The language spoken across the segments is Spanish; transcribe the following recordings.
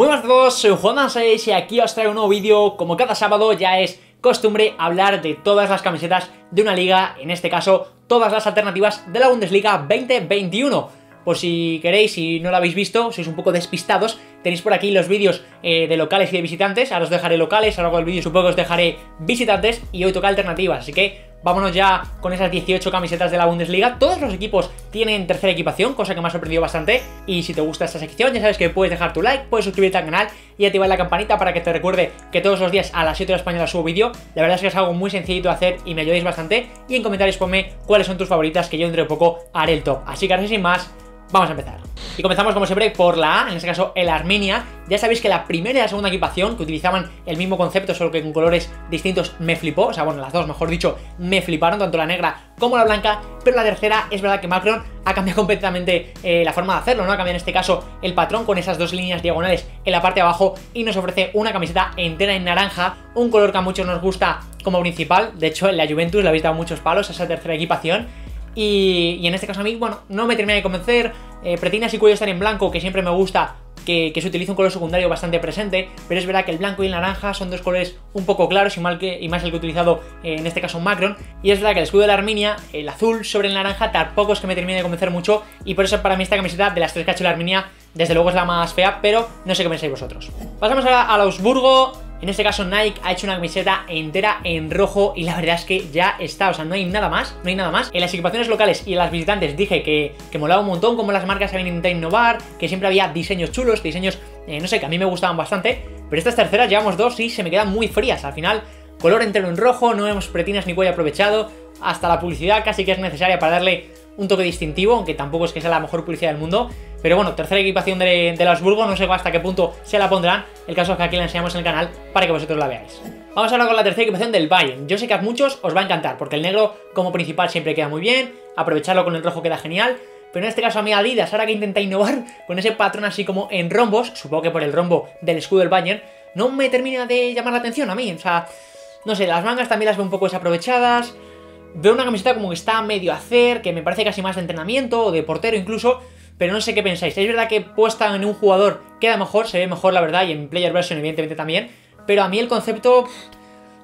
Muy buenas a todos, soy Juan 6 y aquí os traigo un nuevo vídeo. Como cada sábado ya es costumbre hablar de todas las camisetas de una liga, en este caso todas las alternativas de la Bundesliga 2021. Por si queréis, si no lo habéis visto, sois un poco despistados, tenéis por aquí los vídeos eh, de locales y de visitantes. Ahora os dejaré locales, a lo largo del vídeo supongo que os dejaré visitantes y hoy toca alternativas. Así que Vámonos ya con esas 18 camisetas de la Bundesliga. Todos los equipos tienen tercera equipación, cosa que me ha sorprendido bastante. Y si te gusta esta sección, ya sabes que puedes dejar tu like, puedes suscribirte al canal y activar la campanita para que te recuerde que todos los días a las 7 de la española subo vídeo. La verdad es que es algo muy sencillito de hacer y me ayudáis bastante. Y en comentarios ponme cuáles son tus favoritas, que yo dentro de poco haré el top. Así que ahora sin más, vamos a empezar. Y comenzamos como siempre por la A, en este caso el Armenia. Ya sabéis que la primera y la segunda equipación, que utilizaban el mismo concepto, solo que con colores distintos, me flipó. O sea, bueno, las dos, mejor dicho, me fliparon, tanto la negra como la blanca. Pero la tercera, es verdad que Macron ha cambiado completamente eh, la forma de hacerlo, ¿no? Ha cambiado en este caso el patrón con esas dos líneas diagonales en la parte de abajo y nos ofrece una camiseta entera en naranja, un color que a muchos nos gusta como principal. De hecho, en la Juventus le habéis dado muchos palos a esa tercera equipación. Y, en este caso a mí, bueno, no me termina de convencer. Eh, pretinas y cuello están en blanco, que siempre me gusta que, se utilice un color secundario bastante presente, pero es verdad que el blanco y el naranja son dos colores un poco claros y, mal que, y más el que he utilizado eh, en este caso Macron, y es verdad que el escudo de la Arminia, el azul sobre el naranja, tampoco es que me termine de convencer mucho, y por eso para mí esta camiseta de las tres que ha hecho la Arminia, desde luego es la más fea, pero no sé qué pensáis vosotros. Pasamos a al Augsburgo, en este caso Nike ha hecho una camiseta entera en rojo y la verdad es que ya está, o sea, no hay nada más, no hay nada más. En las equipaciones locales y en las visitantes dije que, que molaba un montón como las marcas habían intentado innovar, que siempre había diseños chulos, diseños, eh, no sé, que a mí me gustaban bastante, pero estas terceras llevamos dos y se me quedan muy frías. Al final, color entero en rojo, no vemos pretinas ni cuello aprovechado, hasta la publicidad casi que es necesaria para darle un toque distintivo, aunque tampoco es que sea la mejor publicidad del mundo. Pero bueno, tercera equipación de, de Habsburgo, no sé hasta qué punto se la pondrán. El caso es que aquí la enseñamos en el canal para que vosotros la veáis. Vamos ahora con la tercera equipación del Bayern. Yo sé que a muchos os va a encantar, porque el negro como principal siempre queda muy bien, aprovecharlo con el rojo queda genial. Pero en este caso a mí Adidas, ahora que intenta innovar con ese patrón así como en rombos, supongo que por el rombo del escudo del Bayern, no me termina de llamar la atención a mí. O sea, no sé, las mangas también las veo un poco desaprovechadas. Veo una camiseta como que está medio a hacer, que me parece casi más de entrenamiento o de portero incluso pero no sé qué pensáis. Es verdad que puesta en un jugador queda mejor, se ve mejor la verdad, y en Player Version evidentemente también, pero a mí el concepto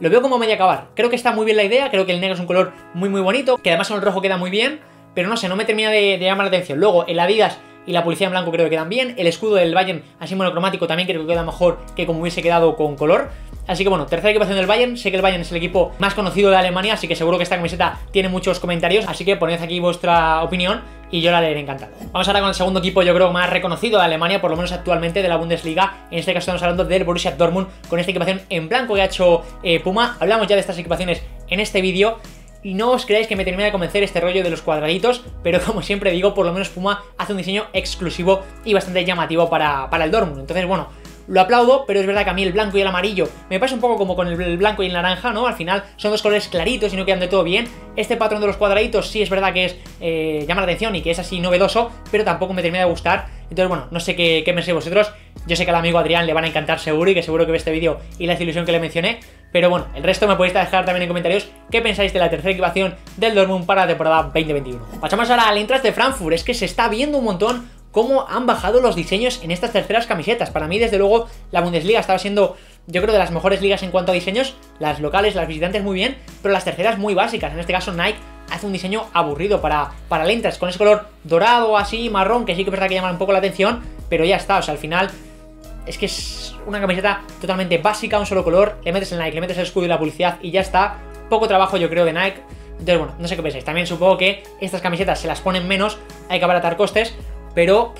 lo veo como medio acabar. Creo que está muy bien la idea, creo que el negro es un color muy muy bonito, que además en el rojo queda muy bien, pero no sé, no me termina de, llamar la atención. Luego, el Adidas y la policía en blanco creo que quedan bien, el escudo del Bayern así monocromático también creo que queda mejor que como hubiese quedado con color. Así que bueno, tercera equipación del Bayern. Sé que el Bayern es el equipo más conocido de Alemania, así que seguro que esta camiseta tiene muchos comentarios. Así que poned aquí vuestra opinión y yo la leeré encantado. Vamos ahora con el segundo equipo, yo creo, más reconocido de Alemania, por lo menos actualmente de la Bundesliga. En este caso estamos hablando del Borussia Dortmund, con esta equipación en blanco que ha hecho eh, Puma. Hablamos ya de estas equipaciones en este vídeo. Y no os creáis que me termina de convencer este rollo de los cuadraditos, pero como siempre digo, por lo menos Puma hace un diseño exclusivo y bastante llamativo para, para el Dortmund. Entonces, bueno, lo aplaudo, pero es verdad que a mí el blanco y el amarillo me pasa un poco como con el blanco y el naranja, ¿no? Al final son dos colores claritos y no quedan de todo bien. Este patrón de los cuadraditos sí es verdad que es eh, llama la atención y que es así novedoso, pero tampoco me termina de gustar. Entonces, bueno, no sé qué, qué pensáis vosotros. Yo sé que al amigo Adrián le van a encantar seguro y que seguro que ve este vídeo y la ilusión que le mencioné. Pero bueno, el resto me podéis dejar también en comentarios qué pensáis de la tercera equipación del Dortmund para la temporada 2021. Pasamos ahora al Intras de Frankfurt. Es que se está viendo un montón cómo han bajado los diseños en estas terceras camisetas. Para mí, desde luego, la Bundesliga estaba siendo, yo creo, de las mejores ligas en cuanto a diseños. Las locales, las visitantes muy bien, pero las terceras muy básicas. En este caso, Nike hace un diseño aburrido para, para lentas, con ese color dorado, así, marrón, que sí que es que llama un poco la atención, pero ya está, o sea, al final es que es una camiseta totalmente básica, un solo color, le metes el Nike, le metes el escudo y la publicidad y ya está. Poco trabajo yo creo de Nike. Entonces, bueno, no sé qué pensáis. También supongo que estas camisetas se las ponen menos, hay que abaratar costes, pero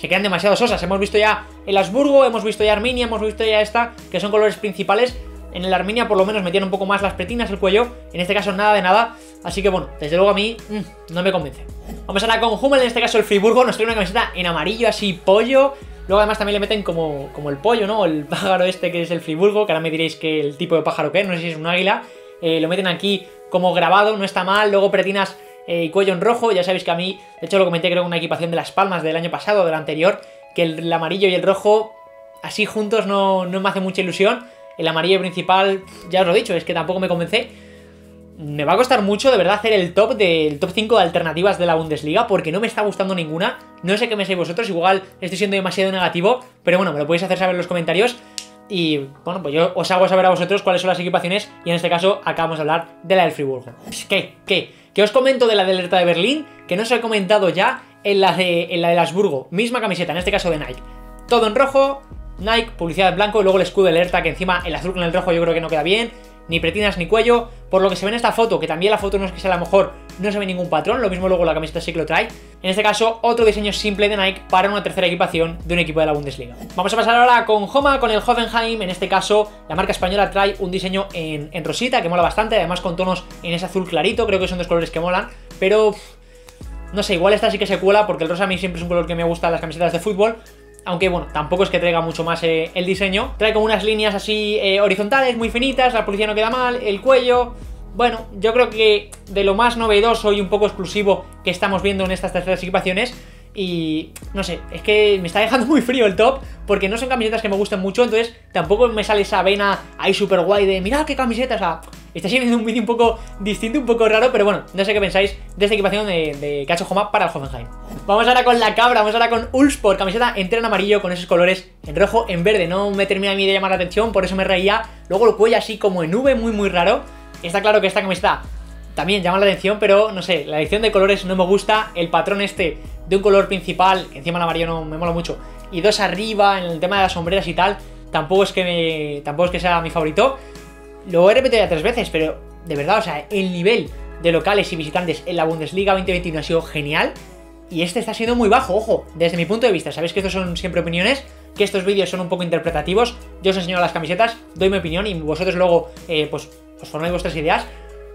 se quedan demasiado sosas. Hemos visto ya el Asburgo, hemos visto ya Arminia, hemos visto ya esta, que son colores principales. En el Arminia por lo menos metían un poco más las pretinas, el cuello. En este caso nada de nada. Así que bueno, desde luego a mí mm, no me convence. Vamos ahora con Hummel, en este caso el Friburgo. Nos trae una camiseta en amarillo así pollo. Luego además también le meten como, como el pollo, ¿no? El pájaro este que es el Friburgo, que ahora me diréis que el tipo de pájaro que es, no sé si es un águila. Eh, lo meten aquí como grabado, no está mal. Luego pretinas eh, y cuello en rojo. Ya sabéis que a mí, de hecho lo comenté creo en una equipación de las palmas del año pasado, del anterior, que el, amarillo y el rojo así juntos no, me hace mucha ilusión. El amarillo principal, ya os lo he dicho, es que tampoco me convence. me va a costar mucho de verdad hacer el top del top 5 de alternativas de la Bundesliga porque no me está gustando ninguna. No sé qué me pensáis vosotros, igual estoy siendo demasiado negativo, pero bueno, me lo podéis hacer saber en los comentarios. Y bueno, pues yo os hago saber a vosotros cuáles son las equipaciones y en este caso acabamos de hablar de la del Friburgo. ¿Qué? ¿Qué? ¿Qué os comento de la del alerta de Berlín? Que no os he comentado ya en la de, en la de Lasburgo. Misma camiseta, en este caso de Nike. Todo en rojo, Nike, publicidad en blanco, luego el escudo de alerta que encima el azul con el rojo yo creo que no queda bien ni pretinas ni cuello. Por lo que se ve en esta foto, que también la foto no es que sea la mejor, no se ve ningún patrón, lo mismo luego la camiseta sí que lo trae. En este caso, otro diseño simple de Nike para una tercera equipación de un equipo de la Bundesliga. Vamos a pasar ahora con Homa, con el Hoffenheim. En este caso, la marca española trae un diseño en, rosita que mola bastante, además con tonos en ese azul clarito, creo que son dos colores que molan, pero no sé, igual esta sí que se cuela porque el rosa a mí siempre es un color que me gusta en las camisetas de fútbol. Aunque bueno, tampoco es que traiga mucho más eh, el diseño. Trae como unas líneas así eh, horizontales, muy finitas, la policía no queda mal, el cuello... Bueno, yo creo que de lo más novedoso y un poco exclusivo que estamos viendo en estas terceras equipaciones y no sé, es que me está dejando muy frío el top porque no son camisetas que me gusten mucho, entonces tampoco me sale esa vena ahí súper guay de mirad qué camisetas, o sea, está siendo un vídeo un poco distinto, un poco raro, pero bueno, no sé qué pensáis de esta equipación de, de que para el Hoffenheim. Vamos ahora con la cabra, vamos ahora con Ulsport, camiseta entera en amarillo con esos colores en rojo, en verde, no me termina a mí de llamar la atención, por eso me reía, luego el cuello así como en nube, muy muy raro, está claro que esta camiseta también llama la atención, pero no sé, la elección de colores no me gusta, el patrón este de un color principal, que encima el amarillo no me mola mucho, y dos arriba en el tema de las sombreras y tal, tampoco es que me, tampoco es que sea mi favorito. Lo he repetido ya tres veces, pero de verdad, o sea, el nivel de locales y visitantes en la Bundesliga 2021 ha sido genial. Y este está siendo muy bajo, ojo, desde mi punto de vista. Sabéis que estos son siempre opiniones, que estos vídeos son un poco interpretativos. Yo os enseño las camisetas, doy mi opinión y vosotros luego, eh, pues, os formáis vuestras ideas.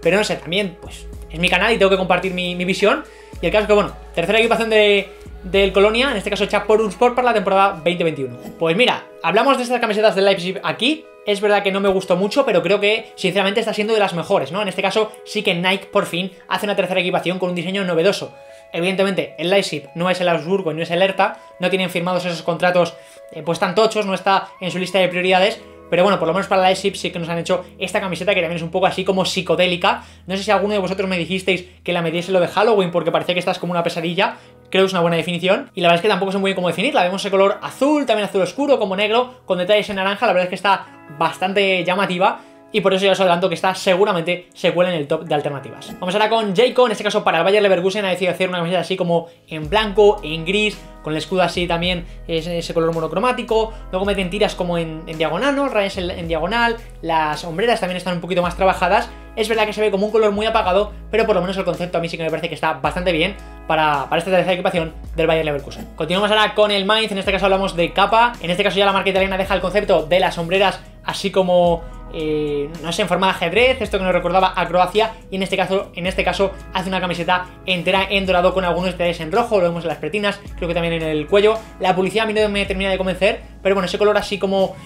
Pero no sé, también, pues, es mi canal y tengo que compartir mi, visión. Y el caso es que, bueno, tercera equipación de, del Colonia, en este caso hecha por un Sport para la temporada 2021. Pues mira, hablamos de estas camisetas del Leipzig aquí. Es verdad que no me gustó mucho, pero creo que sinceramente está siendo de las mejores, ¿no? En este caso sí que Nike por fin hace una tercera equipación con un diseño novedoso. Evidentemente, el Leipzig no es el Augsburgo y no es el Hertha, no tienen firmados esos contratos eh, pues tan tochos, no está en su lista de prioridades, pero bueno, por lo menos para la ESIP sí que nos han hecho esta camiseta que también es un poco así como psicodélica. No sé si alguno de vosotros me dijisteis que la metiese lo de Halloween porque parecía que estás como una pesadilla. Creo que es una buena definición. Y la verdad es que tampoco sé muy bien cómo definirla. Vemos ese color azul, también azul oscuro, como negro, con detalles en naranja. La verdad es que está bastante llamativa. Y por eso ya os adelanto que está seguramente se cuela en el top de alternativas. Vamos ahora con Jayco, en este caso para el Bayer Leverkusen ha decidido hacer una camiseta así como en blanco, en gris, con el escudo así también, ese color monocromático. Luego meten tiras como en, diagonal, ¿no? Rayas en, diagonal. Las sombreras también están un poquito más trabajadas. Es verdad que se ve como un color muy apagado, pero por lo menos el concepto a mí sí que me parece que está bastante bien para, para esta tercera equipación del Bayer Leverkusen. Continuamos ahora con el Mainz, en este caso hablamos de capa. En este caso ya la marca italiana deja el concepto de las sombreras así como eh, no sé, en forma de ajedrez, esto que nos recordaba a Croacia, y en este caso, en este caso hace una camiseta entera en dorado con algunos detalles en rojo, lo vemos en las pretinas, creo que también en el cuello. La publicidad a mí no me termina de convencer, pero bueno, ese color así como...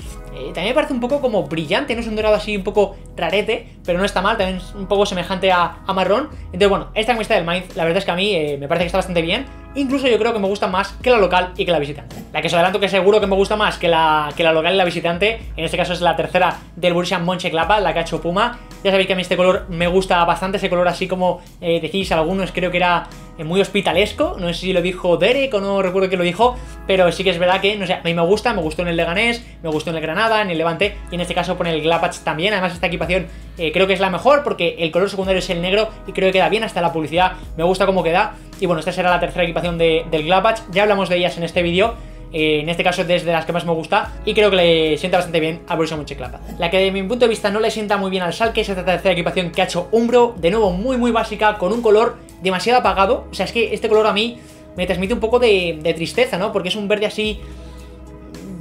Eh, también me parece un poco como brillante, no es un dorado así un poco rarete, pero no está mal, también es un poco semejante a, marrón. Entonces bueno, esta camiseta del Mainz, la verdad es que a mí eh, me parece que está bastante bien. Incluso yo creo que me gusta más que la local y que la visitante. La que os adelanto que seguro que me gusta más que la, que la local y la visitante, en este caso es la tercera del Borussia Mönchengladbach, la que ha hecho Puma. Ya sabéis que a mí este color me gusta bastante, ese color así como eh, decís algunos, creo que era muy hospitalesco. No sé si lo dijo Derek o no recuerdo que lo dijo, pero sí que es verdad que, no sé, a mí me gusta, me gustó en el Leganés, me gustó en el Granada, en el Levante y en este caso pone el Gladbach también. Además, esta equipación eh, creo que es la mejor porque el color secundario es el negro y creo que queda bien, hasta la publicidad me gusta cómo queda. Y bueno, esta será la tercera equipación del Gladbach, ya hablamos de ellas en este vídeo. Eh, en este caso desde las que más me gusta y creo que le sienta bastante bien a Borussia Mönchengladbach. La que de mi punto de vista no le sienta muy bien al Salke es esta tercera equipación que ha hecho Umbro, de nuevo muy muy básica, con un color demasiado apagado, o sea es que este color a mí me transmite un poco de, tristeza, ¿no? Porque es un verde así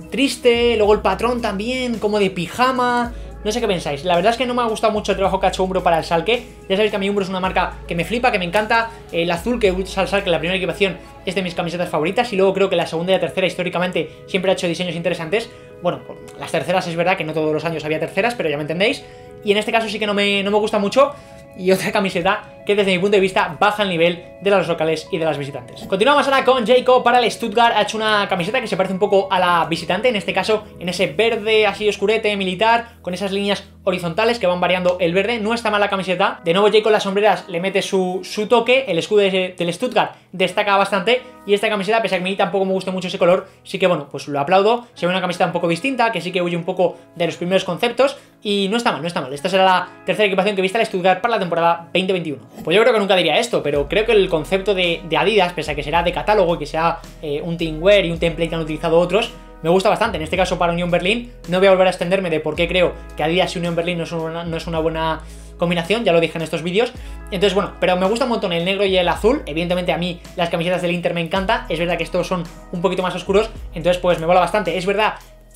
triste, luego el patrón también, como de pijama, no sé qué pensáis. La verdad es que no me ha gustado mucho el trabajo que ha hecho Umbro para el Salque. Ya sabéis que a mí Umbro es una marca que me flipa, que me encanta. El azul que usa el Salque en la primera equipación es de mis camisetas favoritas. Y luego creo que la segunda y la tercera históricamente siempre ha hecho diseños interesantes. Bueno, las terceras es verdad que no todos los años había terceras, pero ya me entendéis. Y en este caso sí que no me, no me gusta mucho y otra camiseta que desde mi punto de vista baja el nivel de las locales y de las visitantes. Continuamos ahora con Jacob para el Stuttgart, ha hecho una camiseta que se parece un poco a la visitante, en este caso en ese verde así oscurete militar, con esas líneas horizontales que van variando el verde, no está mal la camiseta. De nuevo Jay con las sombreras le mete su, su toque, el escudo del Stuttgart destaca bastante y esta camiseta, pese a que a mí tampoco me gusta mucho ese color, sí que bueno, pues lo aplaudo, se ve una camiseta un poco distinta, que sí que huye un poco de los primeros conceptos y no está mal, no está mal. Esta será la tercera equipación que viste al Stuttgart para la temporada 2021. Pues yo creo que nunca diría esto, pero creo que el concepto de, Adidas, pese a que será de catálogo y que sea eh, un teamwear y un template que han utilizado otros, me gusta bastante. En este caso para Unión Berlín, no voy a volver a extenderme de por qué creo que Adidas y Unión Berlín no, no es una buena combinación, ya lo dije en estos vídeos. Entonces, bueno, pero me gusta un montón el negro y el azul. Evidentemente a mí las camisetas del Inter me encantan. Es verdad que estos son un poquito más oscuros, entonces pues me mola bastante. Es verdad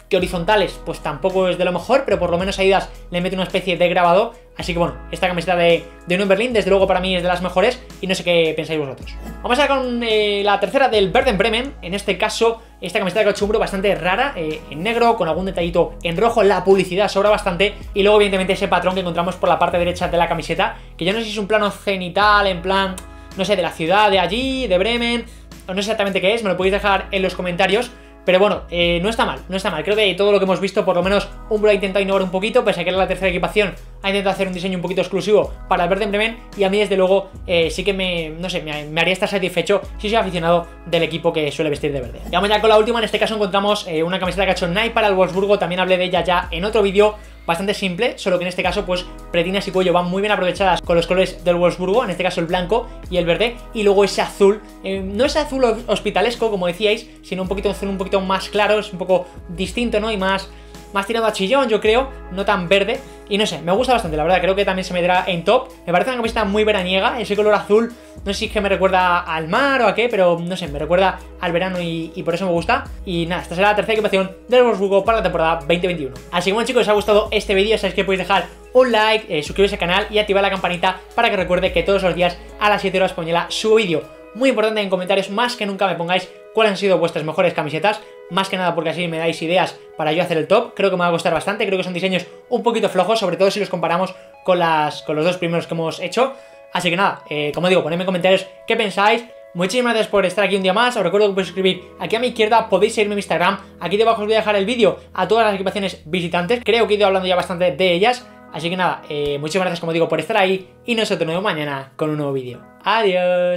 que horizontales pues tampoco es de lo mejor, pero por lo menos Adidas le mete una especie de grabado. Así que bueno, esta camiseta de, de Union Berlin desde luego para mí es de las mejores y no sé qué pensáis vosotros. Vamos a con eh, la tercera del Verden Bremen, en este caso esta camiseta de cachumbro bastante rara, eh, en negro, con algún detallito en rojo, la publicidad sobra bastante y luego evidentemente ese patrón que encontramos por la parte derecha de la camiseta, que yo no sé si es un plano cenital, en plan, no sé, de la ciudad de allí, de Bremen, o no sé exactamente qué es, me lo podéis dejar en los comentarios, pero bueno, eh, no está mal, no está mal. Creo que todo lo que hemos visto, por lo menos Umbro ha intentado innovar un poquito, pese a que era la tercera equipación, ha intentado hacer un diseño un poquito exclusivo para el verde en Bremen. Y a mí, desde luego, eh, sí que me, no sé, me, haría estar satisfecho si soy aficionado del equipo que suele vestir de verde. Y vamos ya con la última, en este caso encontramos eh, una camiseta que ha hecho Nike para el Wolfsburgo, también hablé de ella ya en otro vídeo bastante simple, solo que en este caso pues pretinas y cuello van muy bien aprovechadas con los colores del Wolfsburgo, en este caso el blanco y el verde, y luego ese azul, eh, no es azul hospitalesco como decíais, sino un poquito azul un poquito más claro, es un poco distinto, ¿no? Y más más tirado a chillón, yo creo, no tan verde. Y no sé, me gusta bastante, la verdad, creo que también se me dará en top. Me parece una camiseta muy veraniega, ese color azul, no sé si es que me recuerda al mar o a qué, pero no sé, me recuerda al verano y, por eso me gusta. Y nada, esta será la tercera equipación del Wolfsburgo para la temporada 2021. Así que bueno chicos, si os ha gustado este vídeo, sabéis que podéis dejar un like, eh, suscribiros al canal y activar la campanita para que recuerde que todos los días a las 7 horas española subo vídeo. Muy importante en comentarios, más que nunca me pongáis cuáles han sido vuestras mejores camisetas, más que nada porque así me dais ideas para yo hacer el top, creo que me va a costar bastante, creo que son diseños un poquito flojos, sobre todo si los comparamos con, las, con los dos primeros que hemos hecho, así que nada, eh, como digo, ponedme en comentarios qué pensáis, Muchísimas gracias por estar aquí un día más, os recuerdo que podéis suscribir aquí a mi izquierda, podéis seguirme en mi Instagram, aquí debajo os voy a dejar el vídeo a todas las equipaciones visitantes, creo que he ido hablando ya bastante de ellas, así que nada, eh, muchísimas gracias como digo por estar ahí y nos vemos mañana con un nuevo vídeo. Adiós.